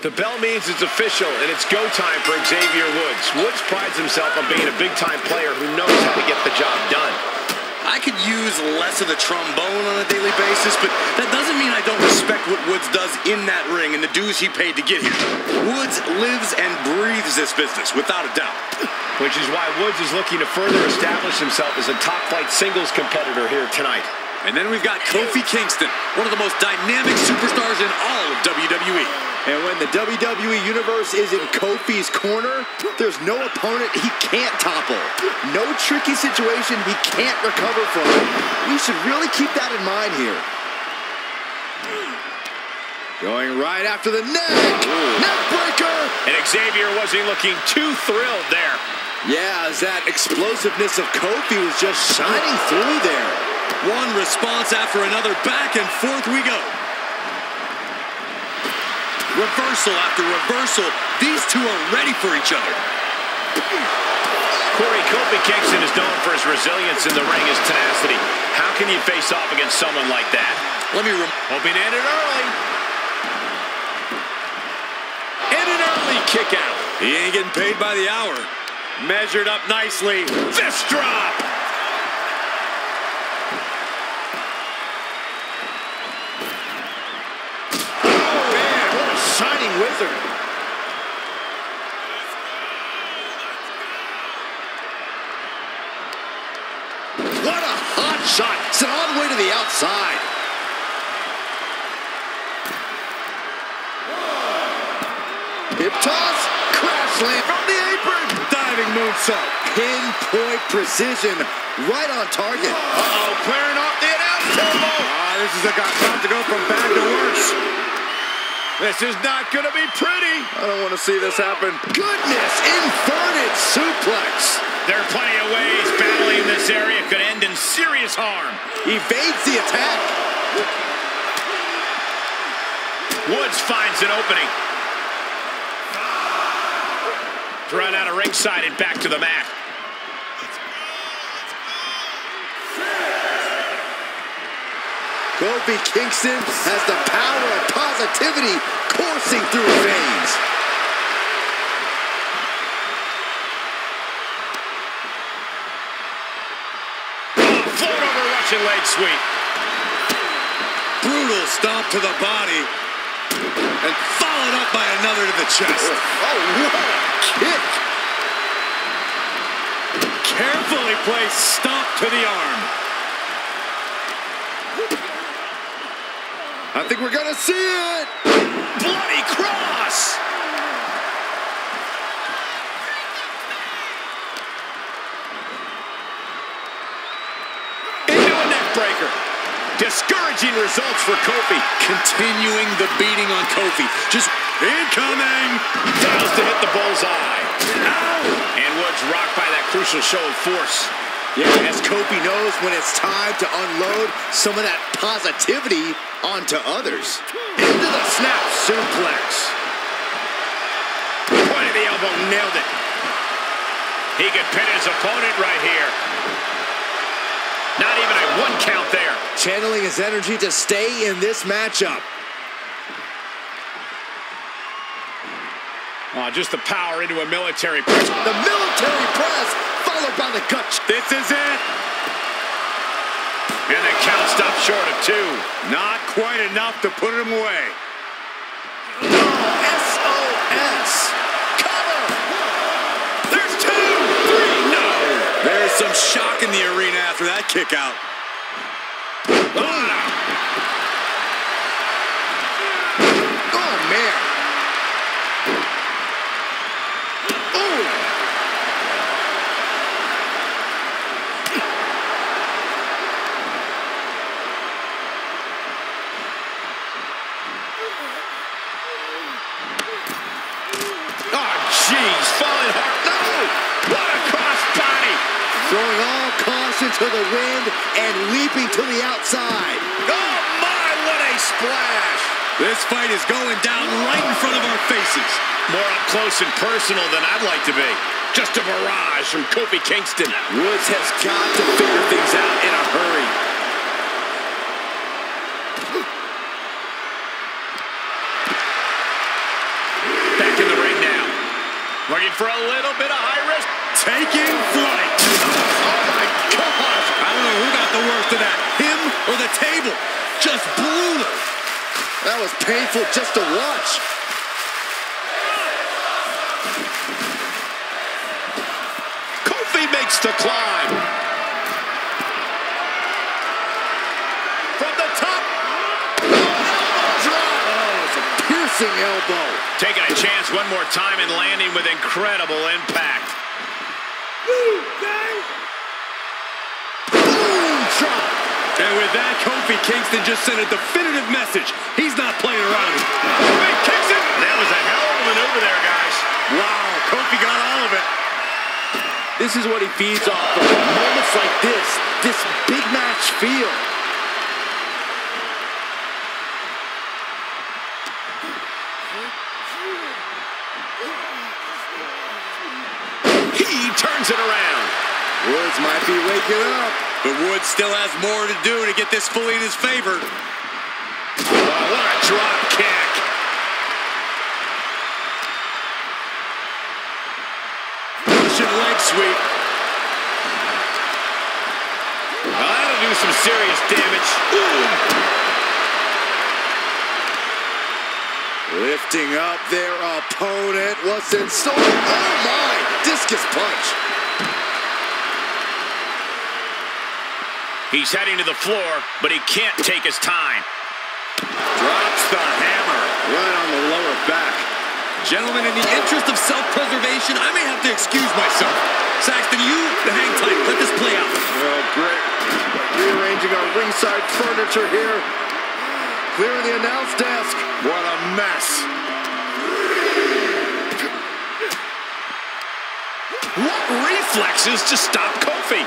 The bell means it's official, and it's go time for Xavier Woods. Woods prides himself on being a big-time player who knows how to get the job done. I could use less of the trombone on a daily basis, but that doesn't mean I don't respect what Woods does in that ring and the dues he paid to get here. Woods lives and breathes this business, without a doubt. Which is why Woods is looking to further establish himself as a top-flight singles competitor here tonight. And then we've got Kofi Kingston, one of the most dynamic superstars in all of WWE. And when the WWE Universe is in Kofi's corner, there's no opponent he can't topple. No tricky situation he can't recover from. We should really keep that in mind here. Going right after the neck. Neck breaker. And Xavier wasn't looking too thrilled there. Yeah, as that explosiveness of Kofi was just shining through there. One response after another. Back and forth we go. Reversal after reversal. These two are ready for each other. Corey Kofi is known for his resilience in the ring, his tenacity. How can you face off against someone like that? Let me hoping to end it early. And an early kick out. He ain't getting paid by the hour. Measured up nicely. Fist drop. shining wizard. What a hot shot. Sent all the way to the outside. Hip toss. Crash slam from the apron. Diving moonsault. Pinpoint precision. Right on target. Uh-oh, clearing off the announce table. Ah, this is about to go from bad to worse. This is not going to be pretty. I don't want to see this happen. Goodness, inverted suplex. There are plenty of ways battling in this area could end in serious harm. Evades the attack. Woods finds an opening. Run out of ringside and back to the mat. Kofi Kingston has the power of positivity coursing through his veins. Oh, float over Russian leg sweep. Brutal stomp to the body. And followed up by another to the chest. Oh, oh what a kick. Carefully placed stomp to the arm. I think we're gonna see it. Bloody cross. Into a neck breaker. Discouraging results for Kofi. Continuing the beating on Kofi. Just incoming. Fails to hit the bullseye. Ow! And Woods rocked by that crucial show of force. Yeah, as Kofi knows when it's time to unload some of that positivity onto others. Into the snap suplex. Point of the elbow, nailed it. He could pin his opponent right here. Not even a one count there. Channeling his energy to stay in this matchup. Oh, just the power into a military press. The military press followed by the gut. This is it. And the count stopped short of two. Not quite enough to put him away. SOS. Cover. There's two, three, no. There's some shock in the arena after that kick out. Oh, man. Oh. Oh, jeez, falling hard. No! What a cross body! Throwing all caution to the wind and leaping to the outside. Oh, my, what a splash! This fight is going down right in front of our faces. More up close and personal than I'd like to be. Just a barrage from Kofi Kingston. Woods has got to figure things out in a hurry. for a little bit of high risk. Taking flight. Oh, my gosh. I don't know who got the worst of that, him or the table. Just brutal. That was painful just to watch. Kofi makes the climb. From the top. Drop. Oh, it's a piercing elbow. Taking a chance one more time and landing with incredible impact. Boom drop. And with that, Kofi Kingston just sent a definitive message. He's not playing around. Kofi kicks it. That was a hell of a maneuver there, guys. Wow, Kofi got all of it. This is what he feeds off of. Moments like this, this big match feel. He turns it around. Woods might be waking up. But Woods still has more to do to get this fully in his favor. Oh, what a drop kick. Russian leg sweep. Well, that'll do some serious damage. Lifting up their opponent. What's in store? Oh my! Discus punch. He's heading to the floor, but he can't take his time. Drops the hammer. Right on the lower back. Gentlemen, in the interest of self-preservation, I may have to excuse myself. Saxton, you the hang tight. Let this play out. Oh, great. Rearranging our ringside furniture here. Clearing the announce desk. What a mess. What reflexes to stop Kofi?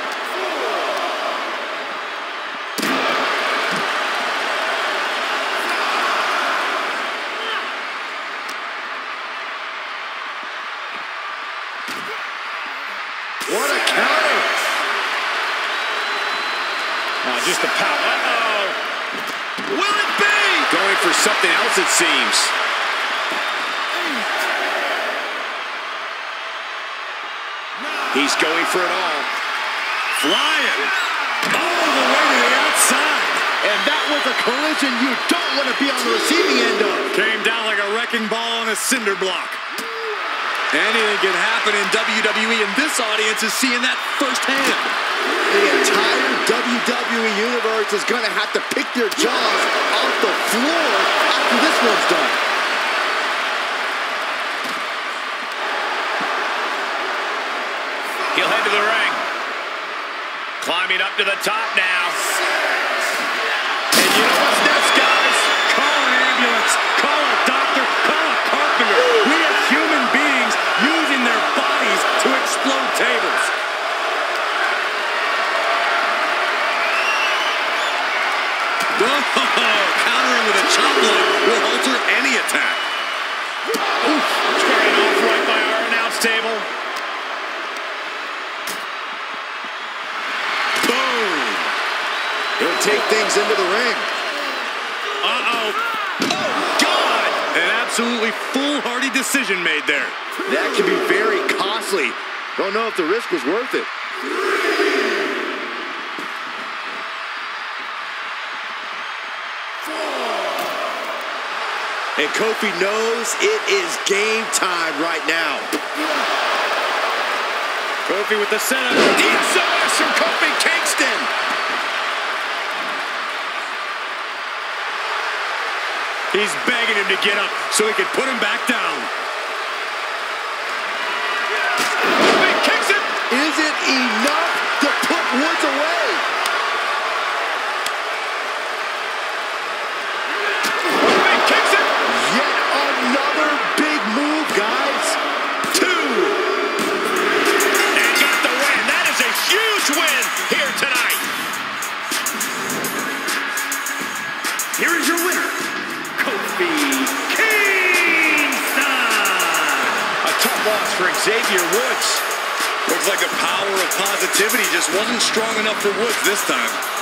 What a counter. Oh, just a power. Uh-oh. Will it be? Going for something else, it seems. He's going for it all. Flying. All the way to the outside. And that was a collision you don't want to be on the receiving end of. Came down like a wrecking ball on a cinder block. Anything can happen in WWE, and this audience is seeing that firsthand. The entire WWE Universe is going to have to pick their jaws off the floor after this one's done. He'll head to the ring. Climbing up to the top now. And you know what's next, guys? Call an ambulance. Call a doctor. Call a carpenter. We have human beings using their bodies to explode tables. Oh, countering with a chop block will alter any attack. Squaring off right by our announce table. Boom. He'll take things into the ring. Uh-oh. Oh, God! An absolutely foolhardy decision made there. That can be very costly. Don't know if the risk was worth it. And Kofi knows it is game time right now. Kofi with the setup. DSOS from Kofi Kingston. He's begging him to get up so he can put him back down. Kofi kicks it. Is it enough to put Woods away? Kofi kicks it. Yet another big move, guys. Two. And got the win. That is a huge win Xavier Woods. Looks like a power of positivity just wasn't strong enough for Woods this time.